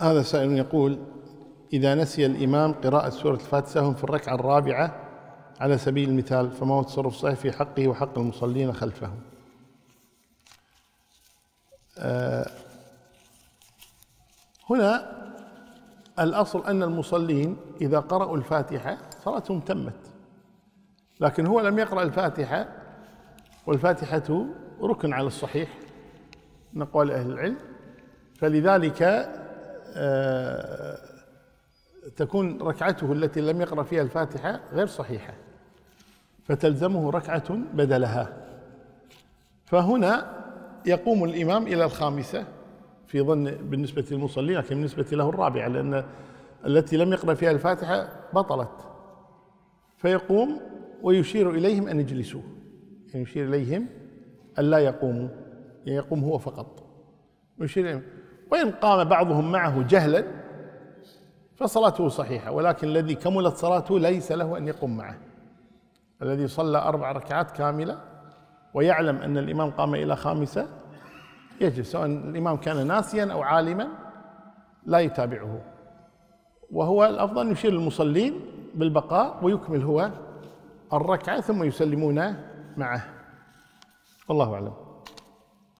هذا سائل يقول إذا نسي الإمام قراءة سورة الفاتحة سهم في الركعة الرابعة على سبيل المثال فما هو التصرف الصحيح في حقه وحق المصلين خلفه آه، هنا الأصل أن المصلين إذا قرأوا الفاتحة صلاتهم تمت لكن هو لم يقرأ الفاتحة والفاتحة ركن على الصحيح من أقوال أهل العلم. فلذلك تكون ركعته التي لم يقرأ فيها الفاتحة غير صحيحة فتلزمه ركعة بدلها. فهنا يقوم الإمام إلى الخامسة في ظن بالنسبة للمصلي لكن بالنسبة له الرابعة لأن التي لم يقرأ فيها الفاتحة بطلت. فيقوم ويشير إليهم أن يجلسوا يعني يشير إليهم أن لا يقوموا يعني يقوم هو فقط. ويشير إليهم. وإن قام بعضهم معه جهلا فصلاته صحيحة ولكن الذي كملت صلاته ليس له أن يقوم معه. الذي صلى أربع ركعات كاملة ويعلم أن الإمام قام إلى خامسة يجلس سواء الإمام كان ناسيا أو عالما لا يتابعه. وهو الأفضل يشير المصلين بالبقاء ويكمل هو الركعة ثم يسلمون معه. والله أعلم.